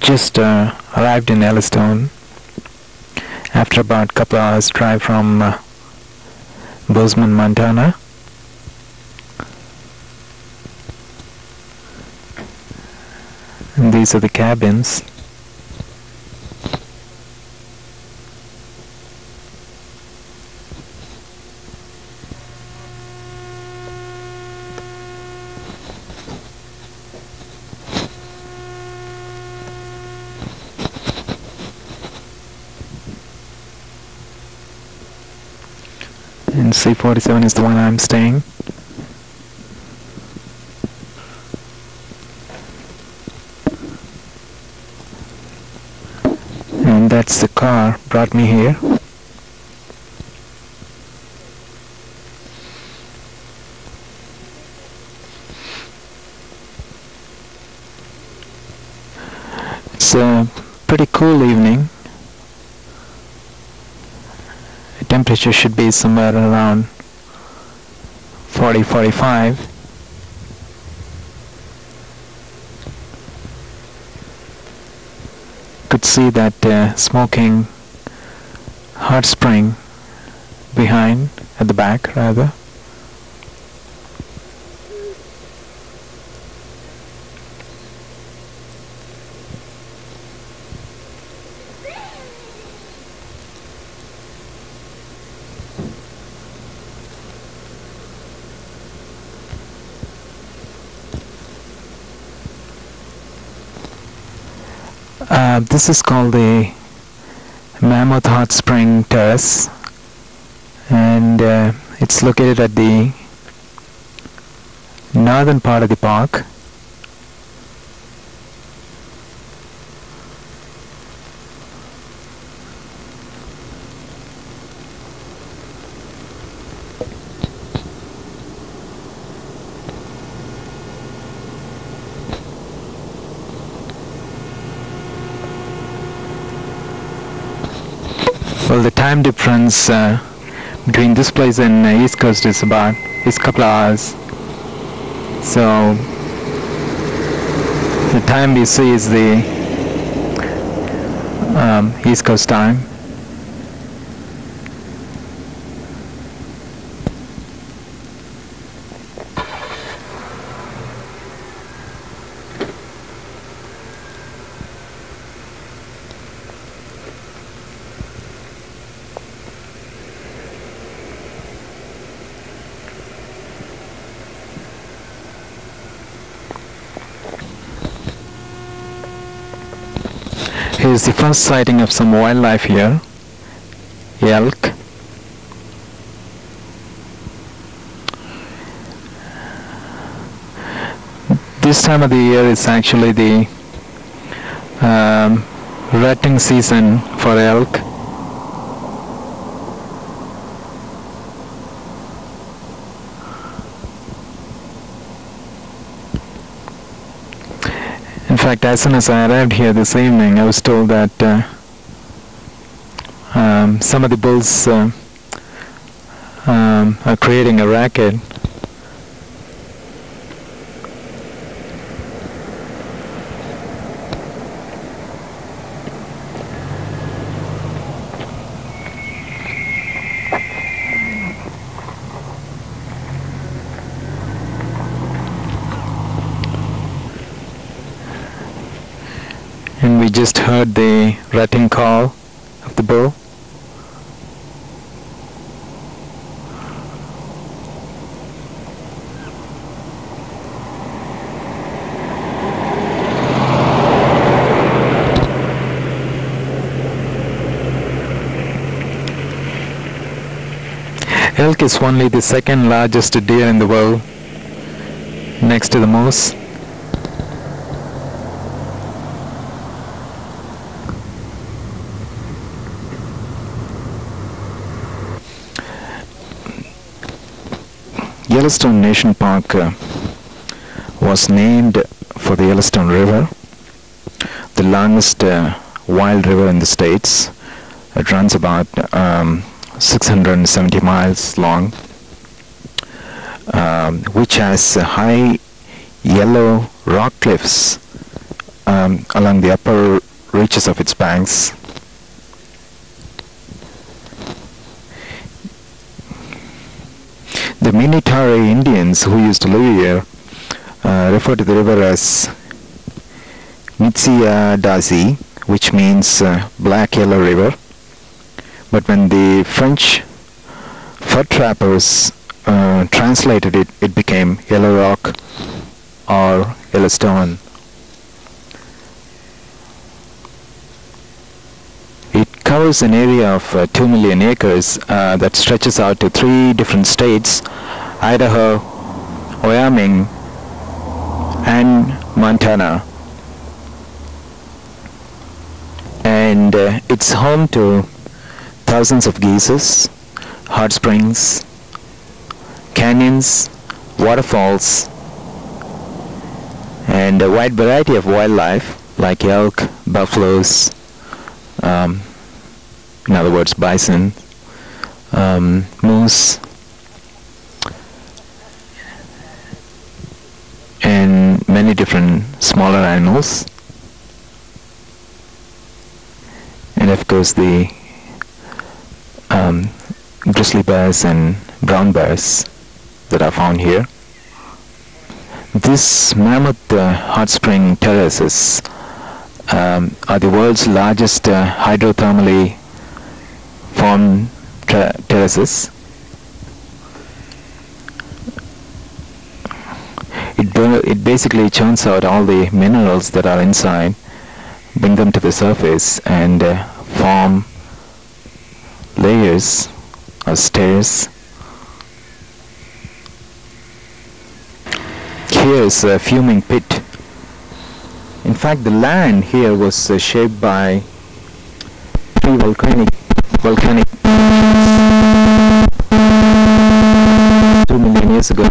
just uh, arrived in Yellowstone after about a couple hours drive from uh, Bozeman, Montana. And these are the cabins. and C47 is the one I'm staying. And that's the car brought me here. It's a pretty cool evening. The temperature should be somewhere around 40 45 could see that uh, smoking hot spring behind at the back rather Uh, this is called the Mammoth Hot Spring Terrace and uh, it's located at the northern part of the park. Time difference uh, between this place and uh, East Coast is about is couple of hours. So the time you see is the um, East Coast time. Here's the first sighting of some wildlife here. Elk. This time of the year is actually the um, rutting season for elk. In fact, as soon as I arrived here this evening, I was told that uh, um, some of the bulls uh, um, are creating a racket. and we just heard the rutting call of the bull. Elk is only the second largest deer in the world next to the moose. Yellowstone National Park uh, was named for the Yellowstone River, the longest uh, wild river in the states. It runs about um, 670 miles long, um, which has high yellow rock cliffs um, along the upper reaches of its banks. The Minitare Indians who used to live here uh, refer to the river as Mitsia Dazi, which means uh, black yellow river. But when the French fur trappers uh, translated it, it became Yellow Rock or Yellowstone. It covers an area of uh, 2 million acres uh, that stretches out to three different states Idaho, Wyoming, and Montana. And uh, it's home to thousands of geysers, hot springs, canyons, waterfalls, and a wide variety of wildlife like elk, buffaloes, um, in other words, bison, um, moose, and many different smaller animals. And of course, the um, grizzly bears and brown bears that are found here. This mammoth uh, hot spring terraces um, are the world's largest uh, hydrothermally ter terraces. It, it basically churns out all the minerals that are inside, bring them to the surface and uh, form layers or stairs. Here is a fuming pit in fact, the land here was uh, shaped by three volcanic volcanic two million years ago.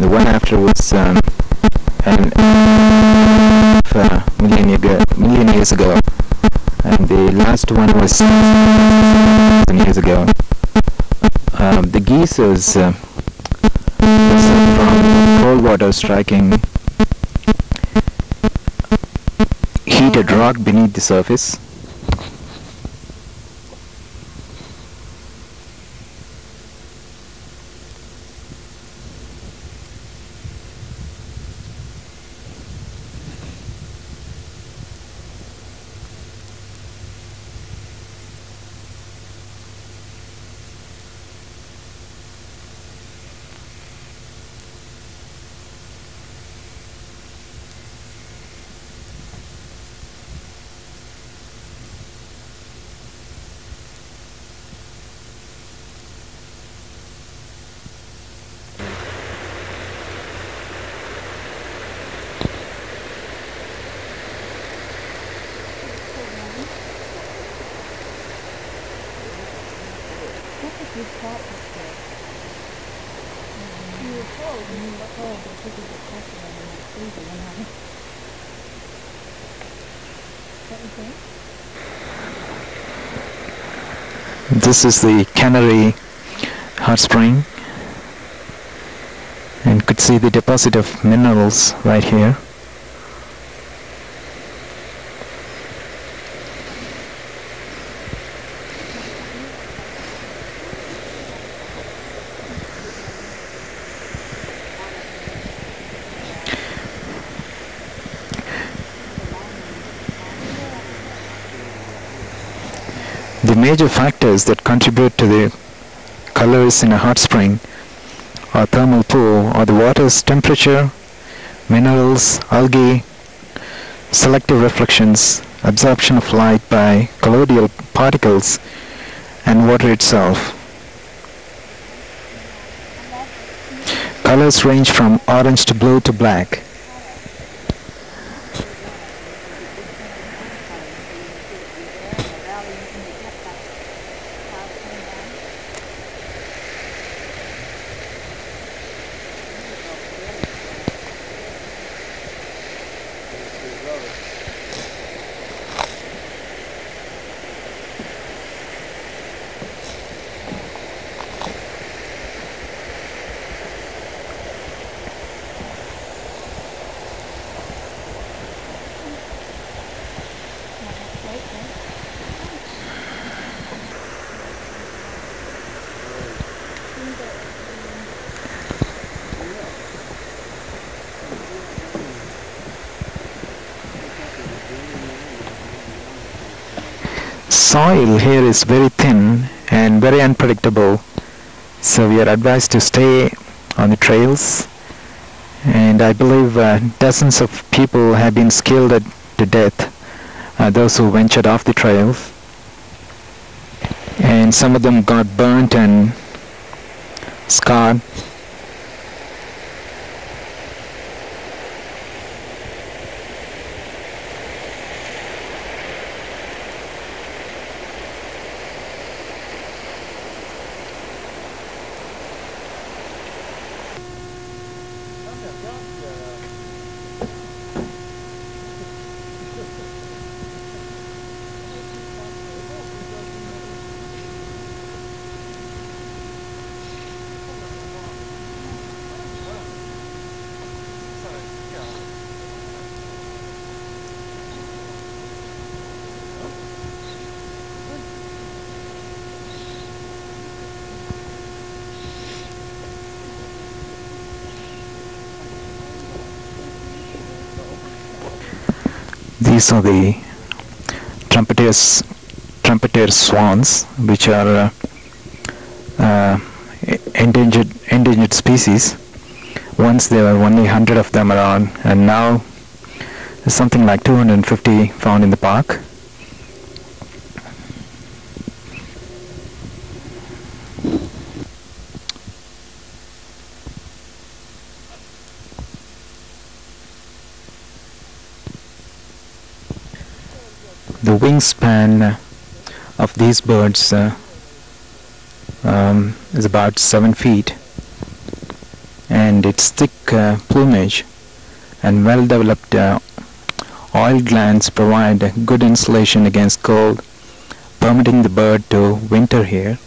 The one after was um, an uh, million, ago, million years ago, and the last one was years ago. Um, the geysers uh, from cold water striking heated rock beneath the surface. This is the Canary hot spring and could see the deposit of minerals right here. The major factors that contribute to the colors in a hot spring or thermal pool are the water's temperature, minerals, algae, selective reflections, absorption of light by colloidal particles, and water itself. Colors range from orange to blue to black. Soil here is very thin and very unpredictable. So we are advised to stay on the trails. And I believe uh, dozens of people have been scalded to death uh, those who ventured off the trails. And some of them got burnt and scarred these are the trumpeters trumpeter swans which are uh, uh, endangered endangered species. Once there were only 100 of them around and now there's something like 250 found in the park the wingspan of these birds uh, um, is about 7 feet. And its thick uh, plumage and well developed uh, oil glands provide good insulation against cold permitting the bird to winter here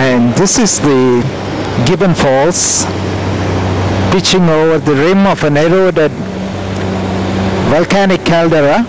and this is the Gibbon Falls pitching over the rim of an eroded volcanic caldera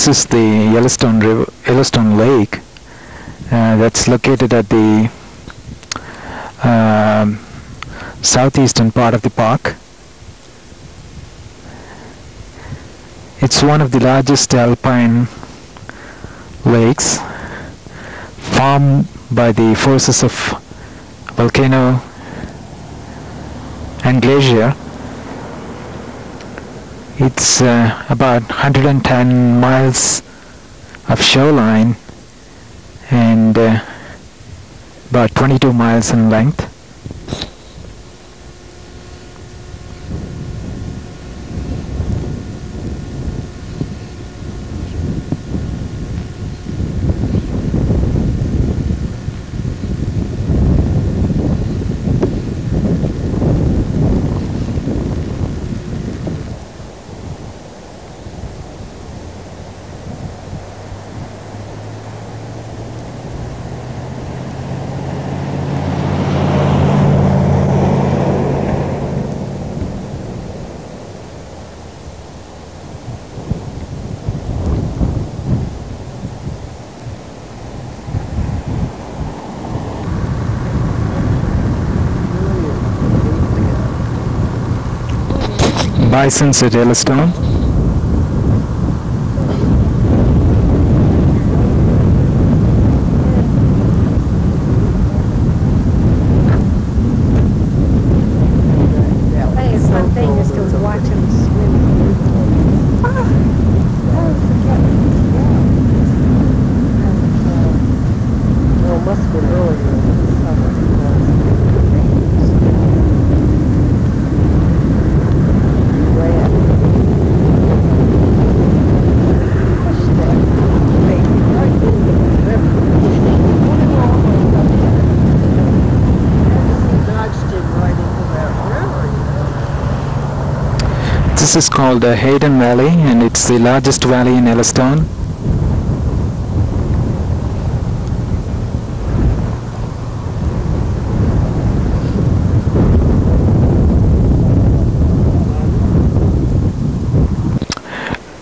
this is the Yellowstone River, Yellowstone Lake uh, that's located at the um, southeastern part of the park. It's one of the largest alpine lakes formed by the forces of volcano and glacier it's uh, about 110 miles of shoreline and uh, about 22 miles in length. Bisons at Yellowstone. I think it's one thing is to watch them swim. Ah, oh, forget it. No, it must have been earlier in the summer. because Ran. Pushed it. They right into the river. Dodged it right into that river, you know. This is called the Hayden Valley and it's the largest valley in Yellowstone.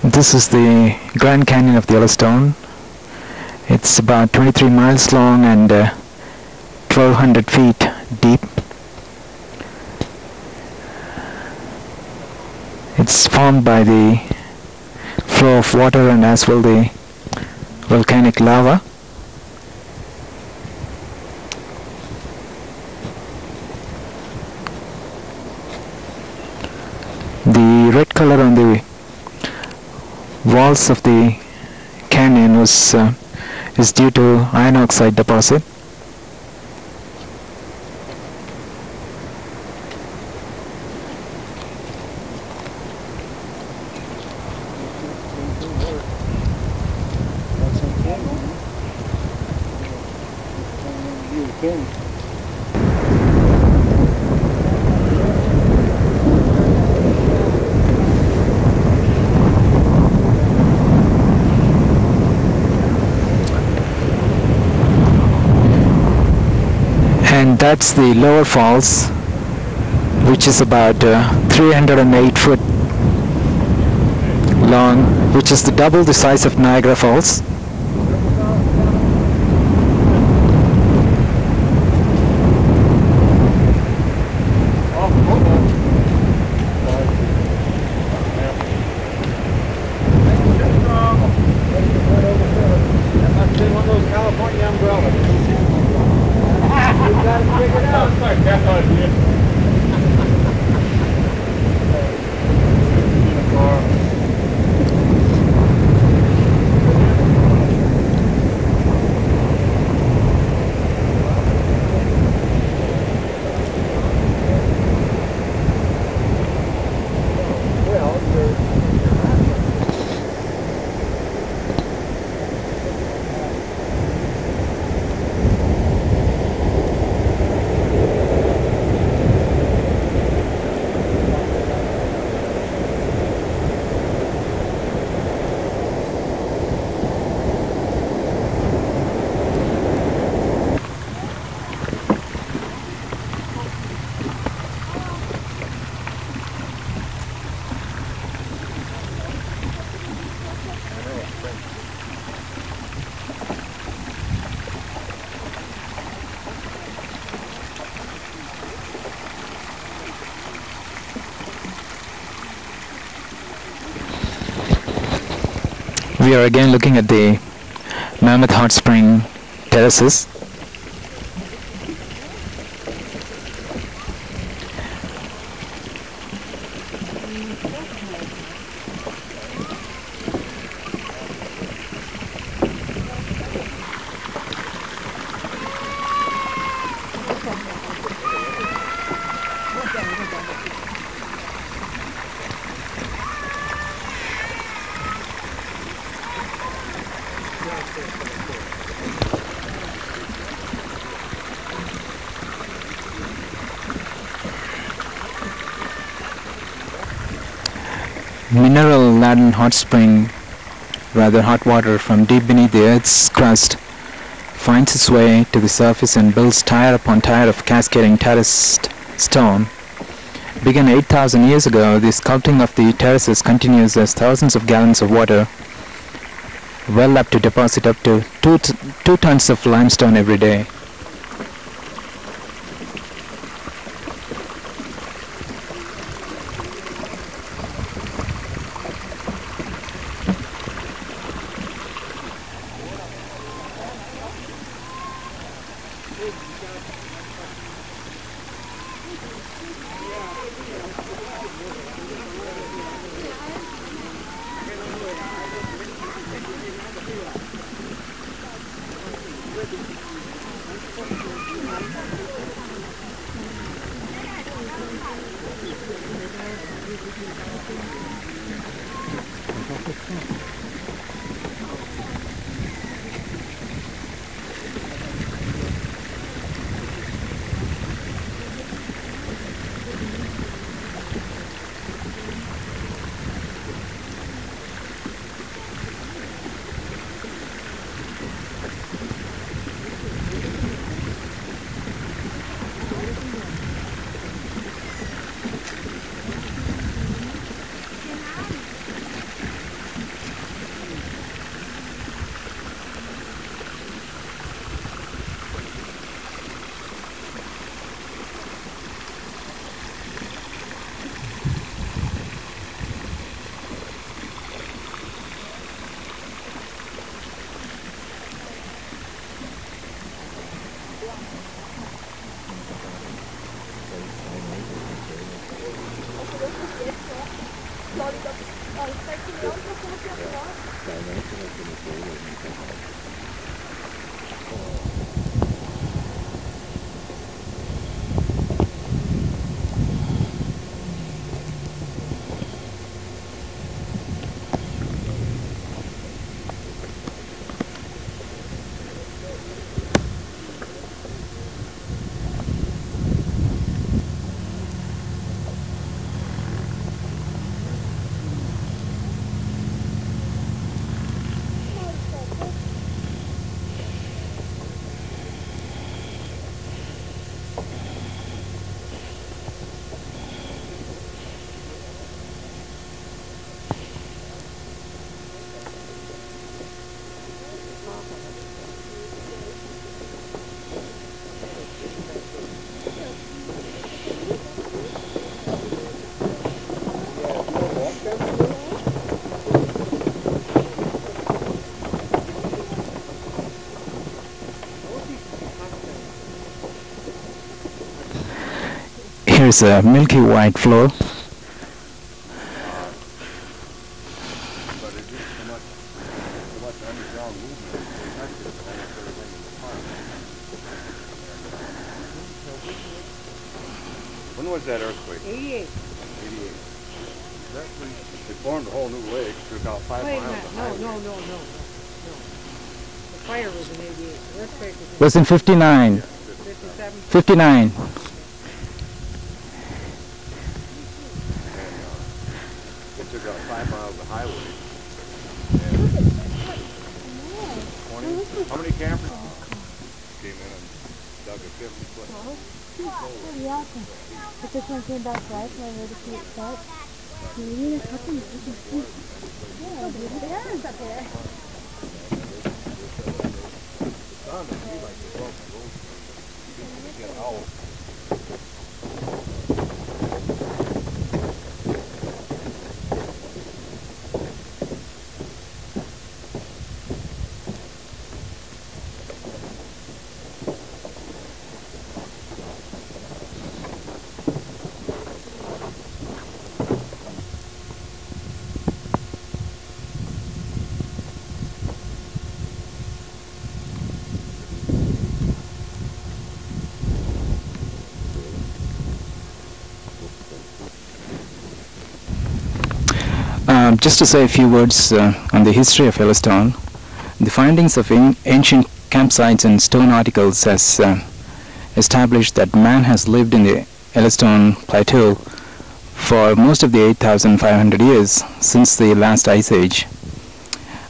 This is the Grand Canyon of the Yellowstone. It's about 23 miles long and uh, 1200 feet deep. It's formed by the flow of water and as well the volcanic lava. The red color on the walls of the canyon was uh, is due to iron oxide deposit. That's the lower falls which is about uh, 308 foot long which is the double the size of Niagara Falls we are again looking at the Mammoth Hot Spring terraces mineral-laden hot spring, rather hot water from deep beneath the Earth's crust, finds its way to the surface and builds tier upon tier of cascading terraced stone. Began 8,000 years ago, the sculpting of the terraces continues as thousands of gallons of water well up to deposit up to two, two tons of limestone every day. Almost everything in the park. When was that earthquake? 88. 88. That when they formed a whole new lake, took out five Wait miles of No, highway. no, no, no, no, no. The fire was in 88. The earthquake was in Was in 59. 57. 59. And uh, they took out five miles of highway. And 20, how many campers came in and dug a 50 foot? Pretty awesome. But this one came back right when I ready to see it start. Maybe a couple of you can see. Yeah, there is up there. Sounded to me like they broke the road. People to get out. Um, just to say a few words uh, on the history of Yellowstone, the findings of an- ancient campsites and stone articles has uh, established that man has lived in the Yellowstone Plateau for most of the 8,500 years since the last ice age.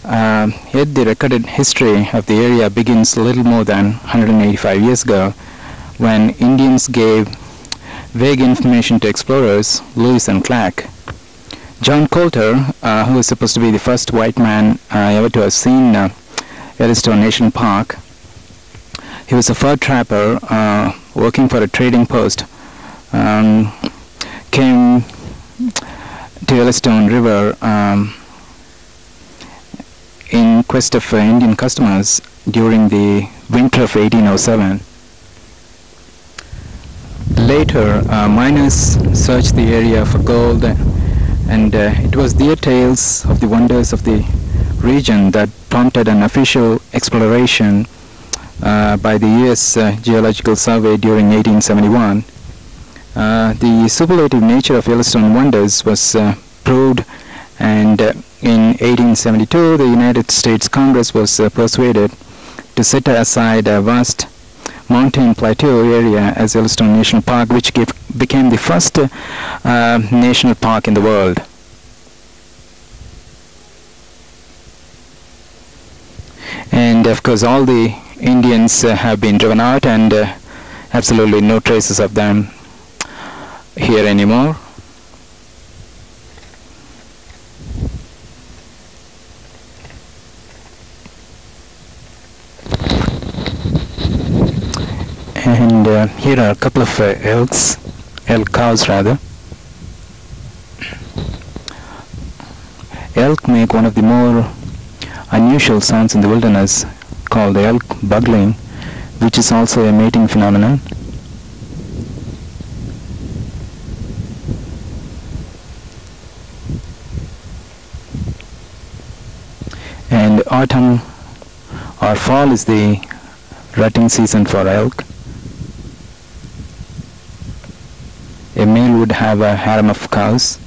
Um, yet the recorded history of the area begins a little more than 185 years ago when Indians gave vague information to explorers Lewis and Clark. John Colter, uh, supposed to be the first white man uh, ever to have seen uh, Yellowstone National Park, he was a fur trapper uh, working for a trading post. Um, came to Yellowstone River um, in quest of uh, Indian customers during the winter of 1807. Later, uh, miners searched the area for gold, and uh, it was their tales of the wonders of the region that prompted an official exploration uh, by the U.S. Uh, Geological Survey during 1871. Uh, the superlative nature of Yellowstone wonders was uh, proved, and uh, in 1872, the United States Congress was persuaded to set aside a vast mountain plateau area as Yellowstone National Park, which gave, became the first uh, national park in the world. And of course, all the Indians uh, have been driven out, and uh, absolutely no traces of them here anymore. and uh, here are a couple of uh, elks, elk cows rather. Elk make one of the more unusual sounds in the wilderness called elk bugling, which is also a mating phenomenon. And autumn or fall is the rutting season for elk. A male would have a harem of cows.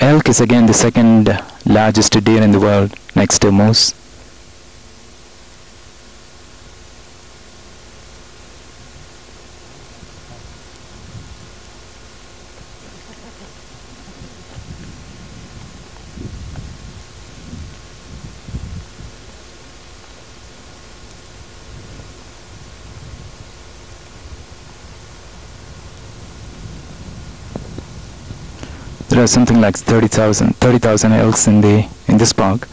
Elk is again the second largest deer in the world next to moose. There are something like 30,000 30,000 elks in the in this park.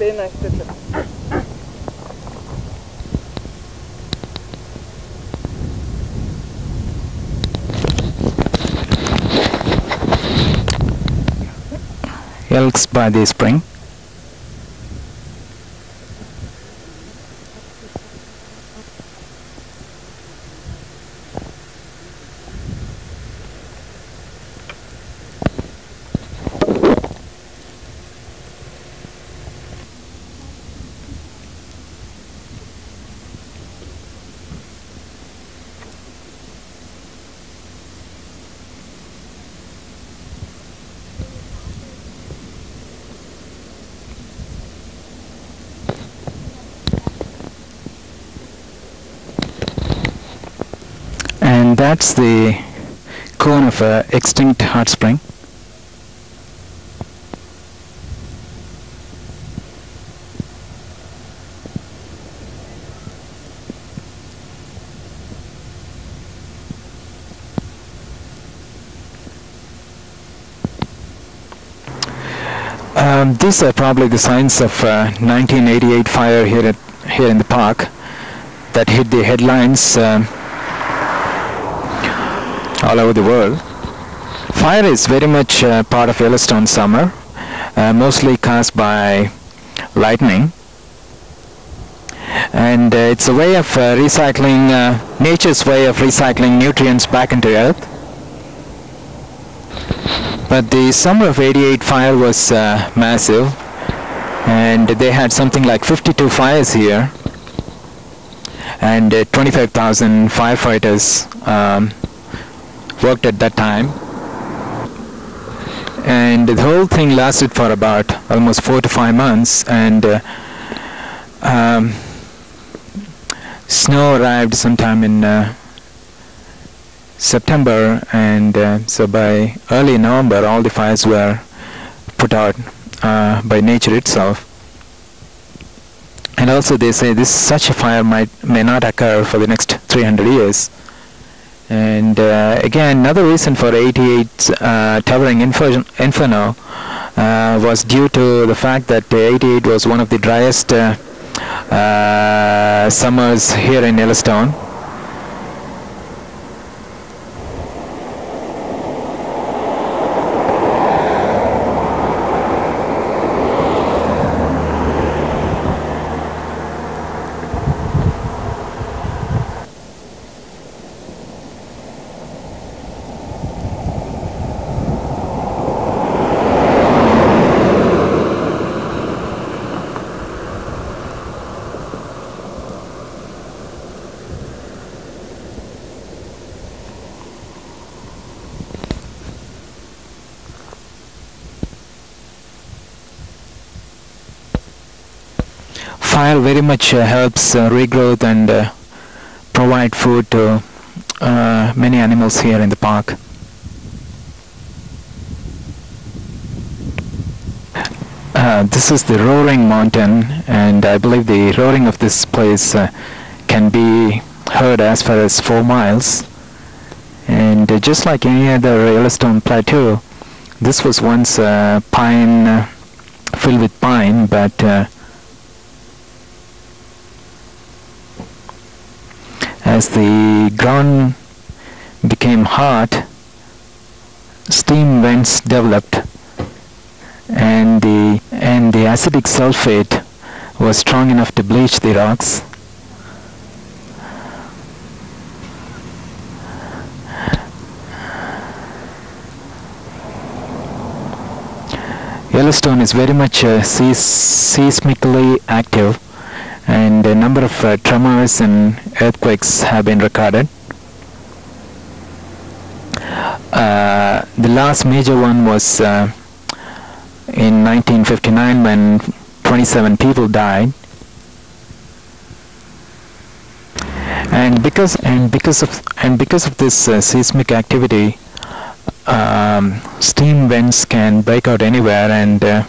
Be a nice. Elks by the spring. that's the cone of an extinct hot spring. Um, these are probably the signs of uh, 1988 fire here at here in the park that hit the headlines. Um, all over the world. Fire is very much uh, part of Yellowstone summer, uh, mostly caused by lightning. And uh, it's a way of uh, recycling, uh, nature's way of recycling nutrients back into earth. But the summer of 88 fire was uh, massive and they had something like 52 fires here and uh, 25,000 firefighters um, worked at that time. And the whole thing lasted for about almost four to five months. And uh, um, snow arrived sometime in uh, September. And uh, so by early November all the fires were put out uh, by nature itself. And also they say this such a fire might may not occur for the next 300 years and uh, again another reason for 88 uh, towering infer- inferno uh, was due to the fact that 88 was one of the driest uh, uh, summers here in Yellowstone fire very much uh, helps uh, regrowth and uh, provide food to many animals here in the park. Uh, this is the roaring mountain and I believe the roaring of this place uh, can be heard as far as four miles and uh, just like any other Yellowstone plateau this was once pine filled with pine but as the ground became hot steam vents developed and the and the acidic sulfate was strong enough to bleach the rocks. Yellowstone is very much uh, seis- seismically active and a number of uh, tremors and earthquakes have been recorded. Uh, the last major one was uh, in 1959 when 27 people died. And because and because of and because of this uh, seismic activity, um, steam vents can break out anywhere and uh,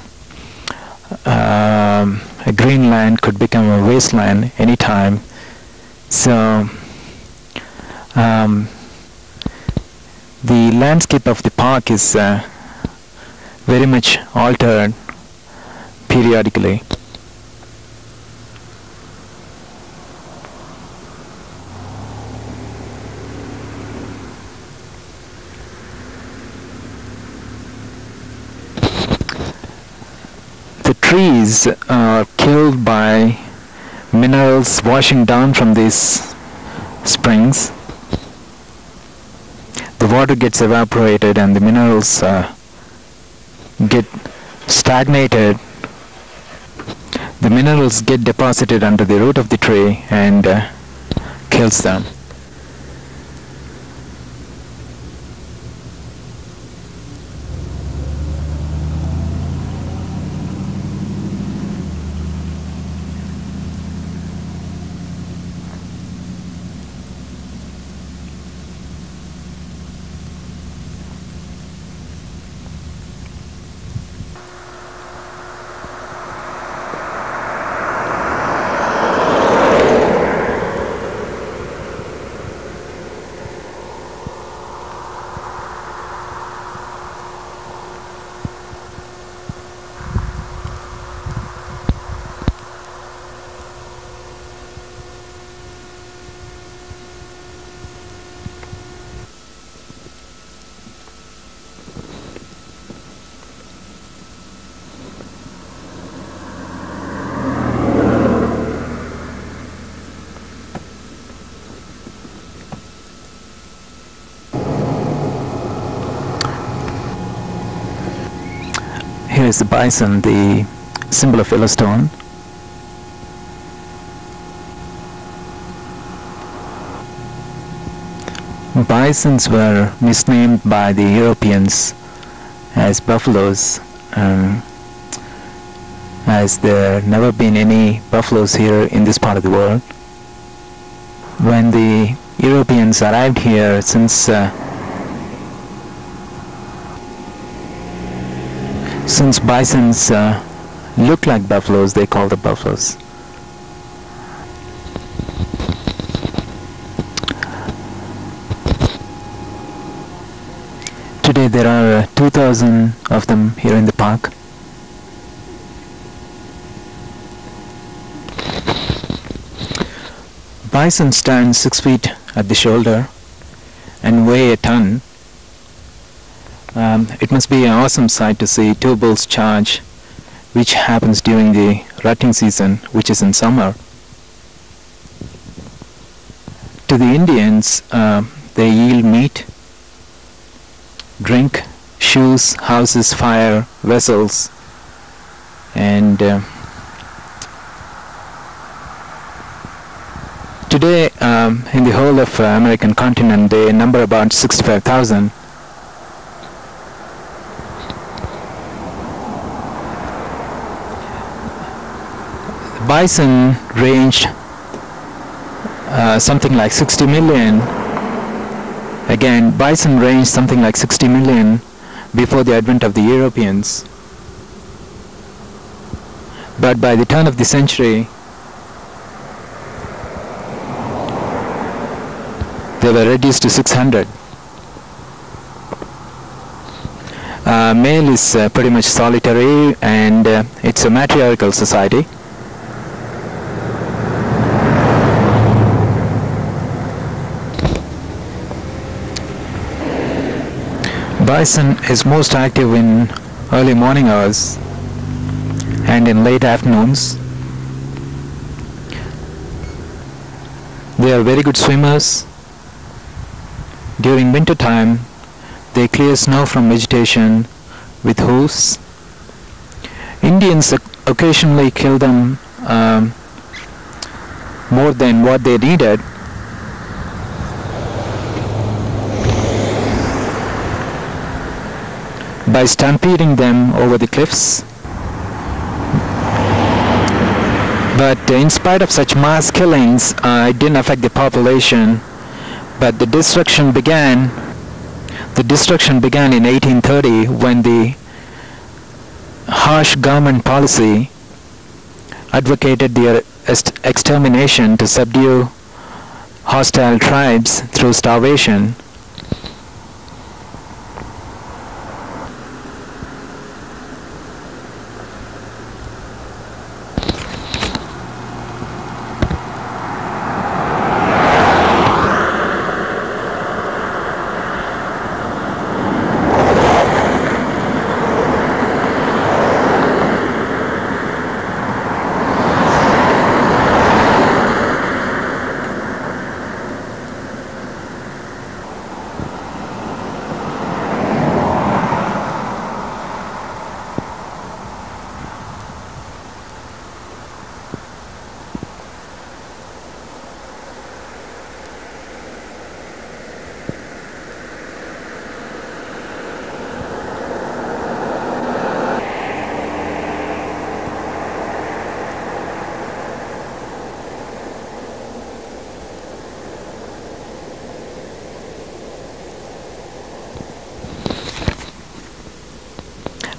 um, a green land could become a wasteland anytime. So um, the landscape of the park is uh, very much altered periodically. the trees are killed by minerals washing down from these springs. The water gets evaporated and the minerals uh, get stagnated. The minerals get deposited under the root of the tree and uh, kills them. Is the bison, the symbol of Yellowstone. Bisons were misnamed by the Europeans as buffaloes, um, as there never been any buffaloes here in this part of the world. When the Europeans arrived here since uh, since bisons uh, look like buffaloes, they call the buffaloes. Today there are uh, 2,000 of them here in the park. Bison stand 6 feet at the shoulder and weigh a ton. Um, it must be an awesome sight to see two bulls charge, which happens during the rutting season, which is in summer. To the Indians, uh, they yield meat, drink, shoes, houses, fire, vessels, and uh, today um, in the whole of uh, American continent they number about 65,000 bison ranged uh, something like 60 million. Again bison ranged something like 60 million before the advent of the Europeans. But by the turn of the century they were reduced to 600 uh, male is uh, pretty much solitary and uh, it's a matriarchal society bison is most active in early morning hours and in late afternoons. They are very good swimmers. During winter time, they clear snow from vegetation with hooves. Indians occasionally kill them um, more than what they needed by stampeding them over the cliffs. But in spite of such mass killings, uh, it didn't affect the population. But the destruction began. The destruction began in 1830 when the harsh government policy advocated est- extermination to subdue hostile tribes through starvation.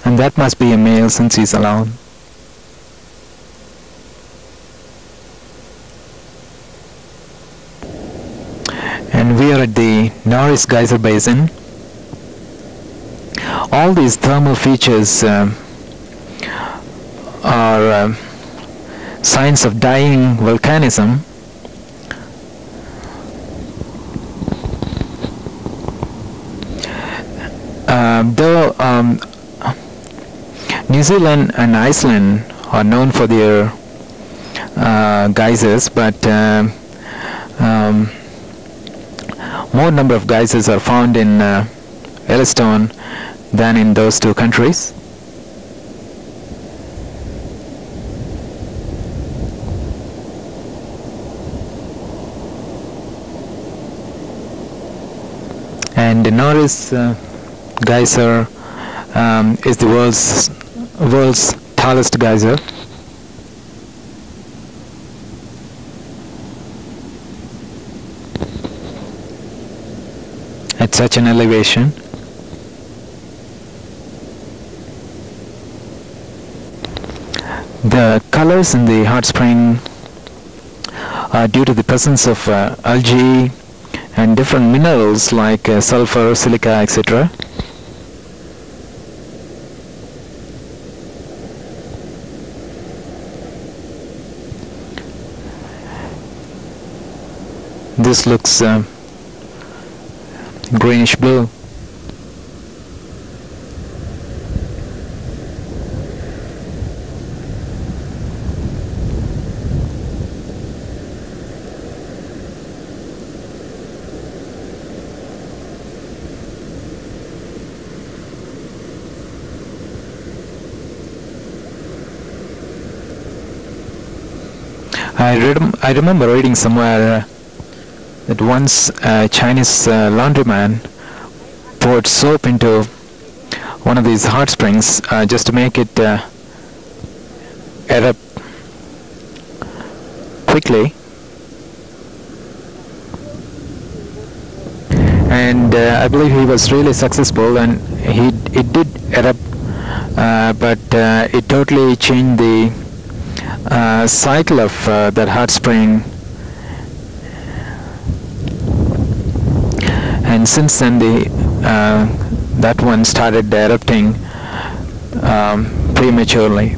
And that must be a male since he's alone. And we are at the Norris Geyser Basin. All these thermal features um, are um, signs of dying volcanism. New Zealand and Iceland are known for their uh, geysers, but um, um, more number of geysers are found in uh, Yellowstone than in those two countries. And the Norris uh, geyser um, is the world's world's tallest geyser. At such an elevation. The colors in the hot spring are due to the presence of uh, algae and different minerals like uh, sulfur, silica, etc. This looks uh, greenish blue. I read, I remember reading somewhere uh, that once a Chinese uh, laundryman poured soap into one of these hot springs uh, just to make it uh, erupt quickly. And uh, I believe he was really successful, and he it did erupt, uh, but uh, it totally changed the cycle of that hot spring and since then the uh, that one started erupting um, prematurely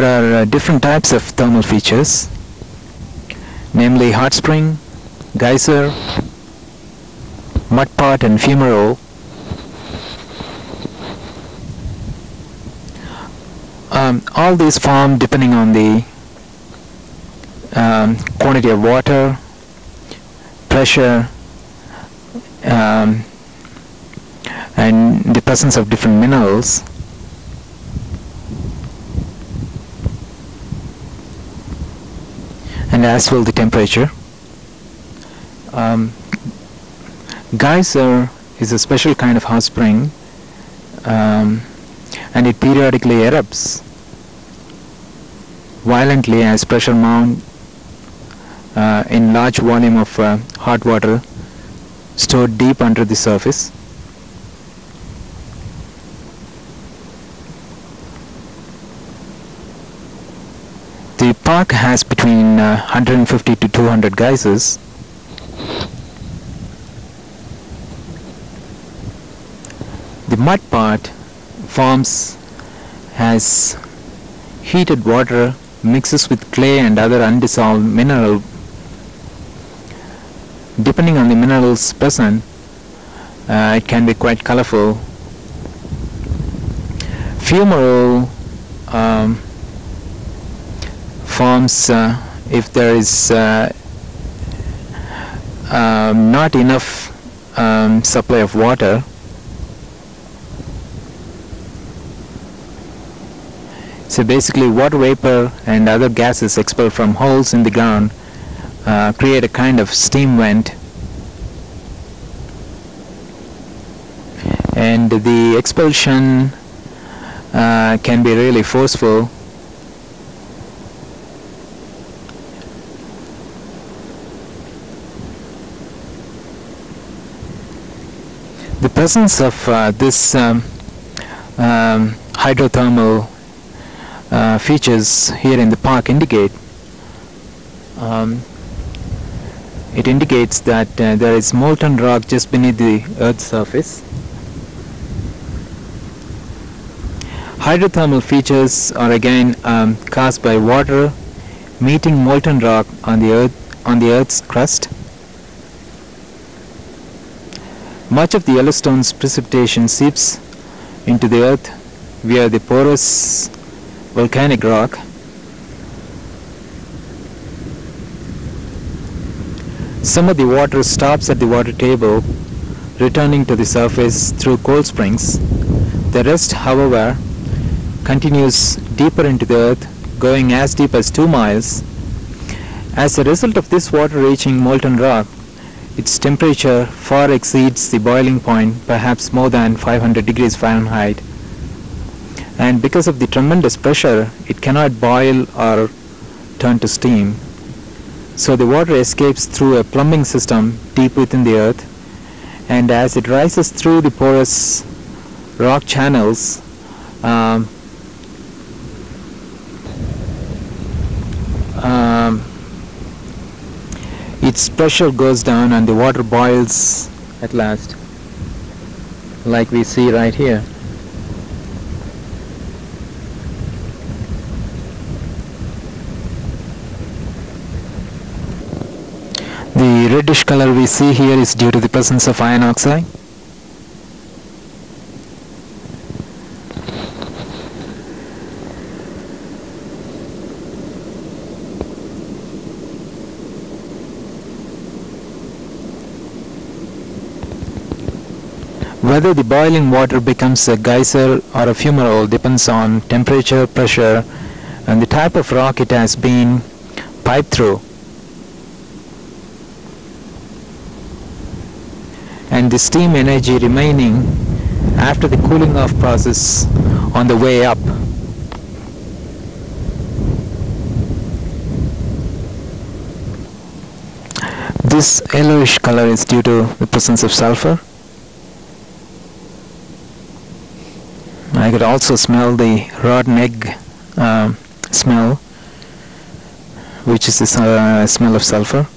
There are uh, different types of thermal features, namely hot spring, geyser, mud pot and fumarole. Um, all these form depending on the um, quantity of water, pressure, um, and the presence of different minerals. And as well the temperature. Um, geyser is a special kind of hot spring um, and it periodically erupts violently as pressure mount uh, in large volume of uh, hot water stored deep under the surface. The park has between uh, 150 to 200 geysers. The mud pot forms as heated water mixes with clay and other undissolved mineral. Depending on the minerals present, uh, it can be quite colorful. Fumarole um, forms uh, if there is uh, um, not enough um, supply of water so basically water vapor and other gases expelled from holes in the ground uh, create a kind of steam vent. And the expulsion uh, can be really forceful the presence of uh, this um, um, hydrothermal uh, features here in the park indicate um, it indicates that uh, there is molten rock just beneath the earth's surface. Hydrothermal features are again um, caused by water meeting molten rock on the earth on the earth's crust much of the Yellowstone's precipitation seeps into the earth via the porous volcanic rock. Some of the water stops at the water table, returning to the surface through cold springs. The rest, however, continues deeper into the earth, going as deep as 2 miles. As a result of this water reaching molten rock, its temperature far exceeds the boiling point, perhaps more than 500 degrees Fahrenheit. And because of the tremendous pressure, it cannot boil or turn to steam. So the water escapes through a plumbing system deep within the earth, and as it rises through the porous rock channels, um, its pressure goes down and the water boils at last like we see right here. The reddish color we see here is due to the presence of iron oxide Whether the boiling water becomes a geyser or a fumarole depends on temperature, pressure, and the type of rock it has been piped through. And the steam energy remaining after the cooling off process on the way up. This yellowish color is due to the presence of sulfur. I could also smell the rotten egg um, smell, which is the uh, smell of sulfur.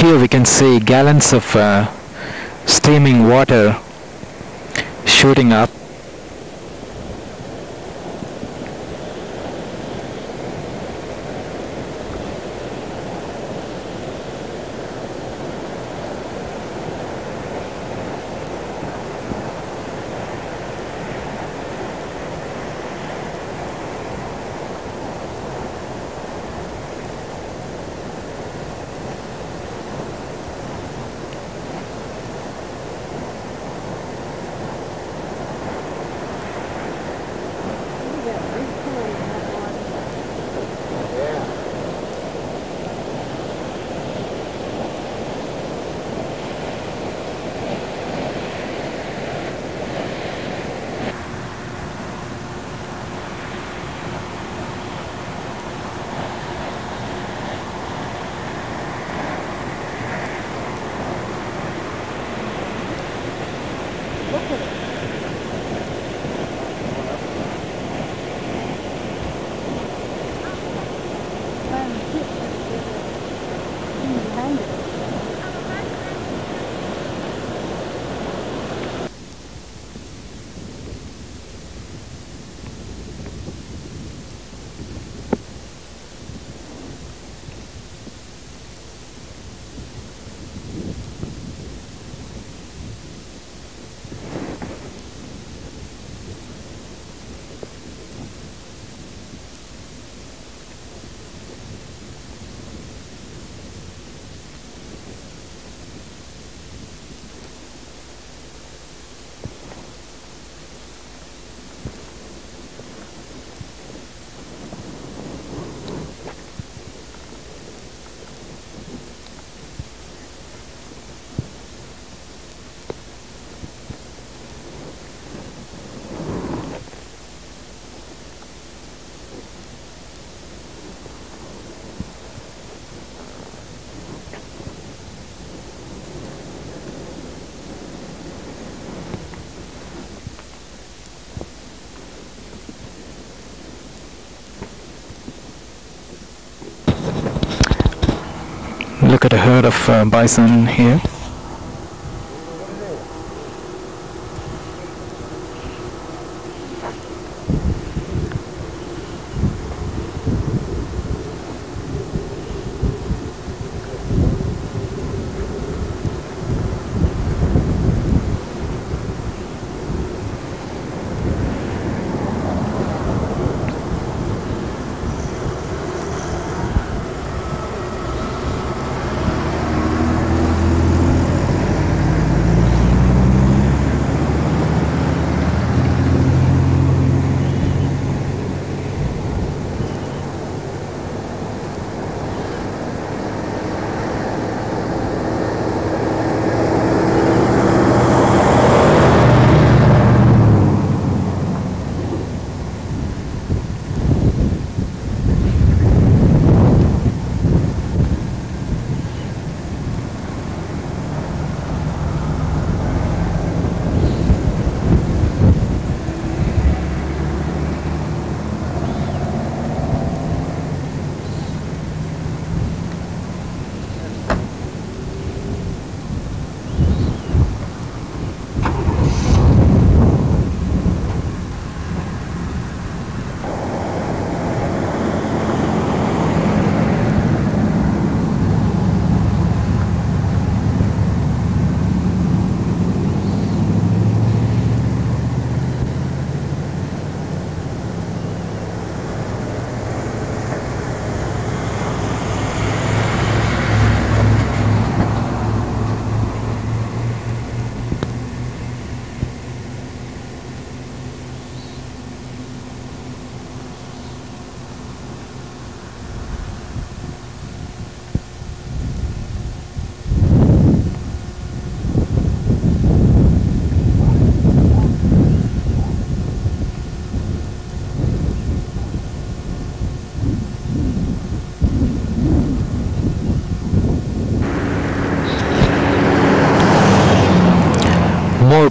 here we can see gallons of uh, steaming water shooting up look at a herd of uh, bison here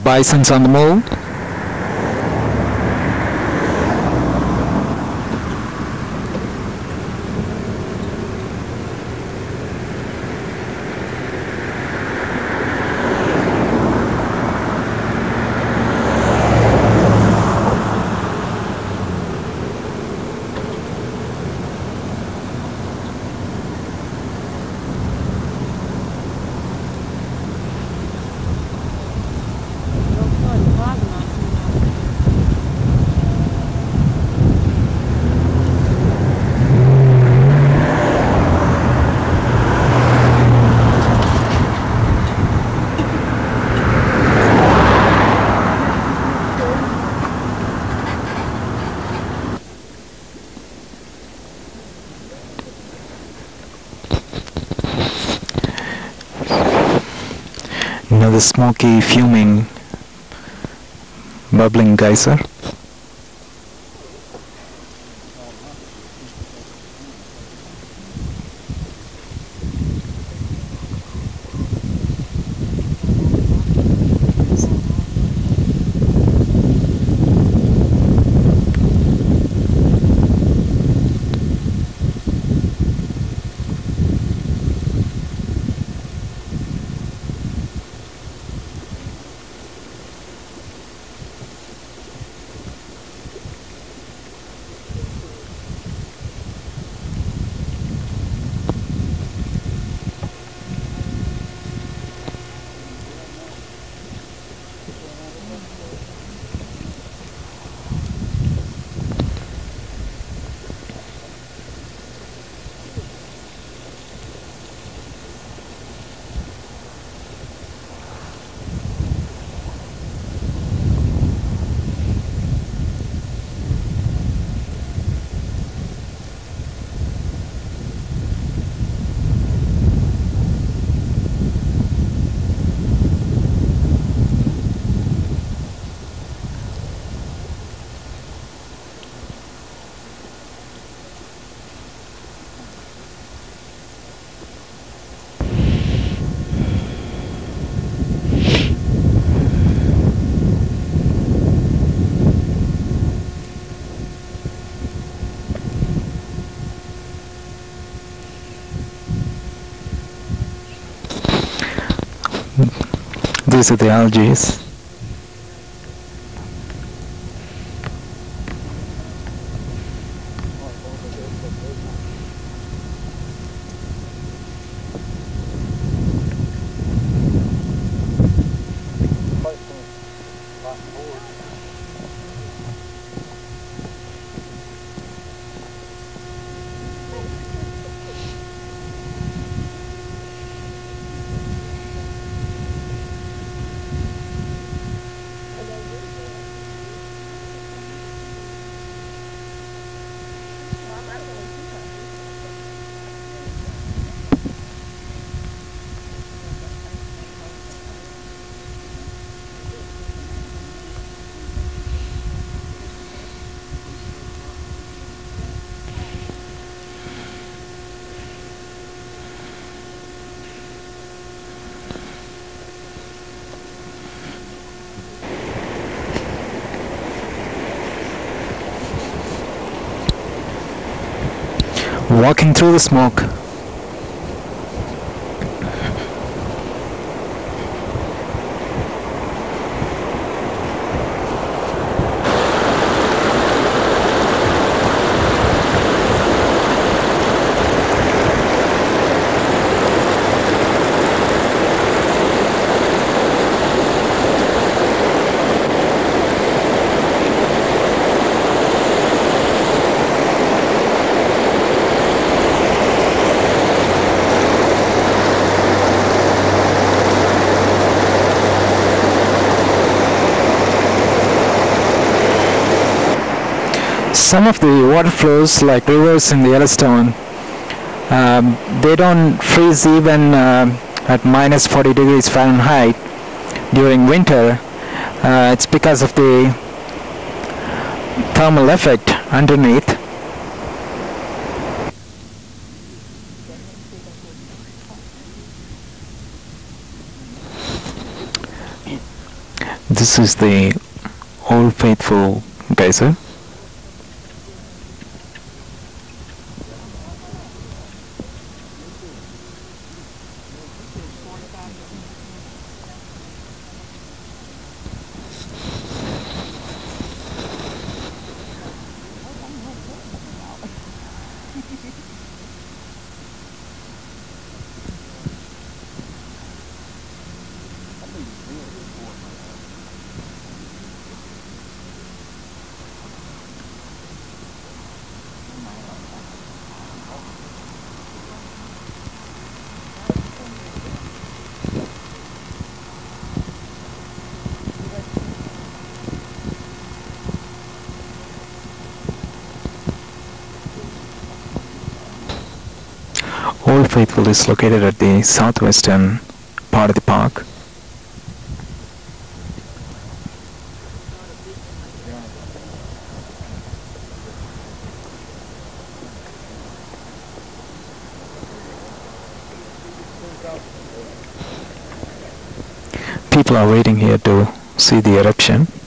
bisons on the move Another smoky, fuming, bubbling geyser. These are the algae. Walking through the smoke. Some of the water flows, like rivers in the Yellowstone, um, they don't freeze even um at minus 40 degrees Fahrenheit during winter. Uh, it's because of the thermal effect underneath. This is the Old Faithful geyser. is located at the southwestern part of the park. People are waiting here to see the eruption.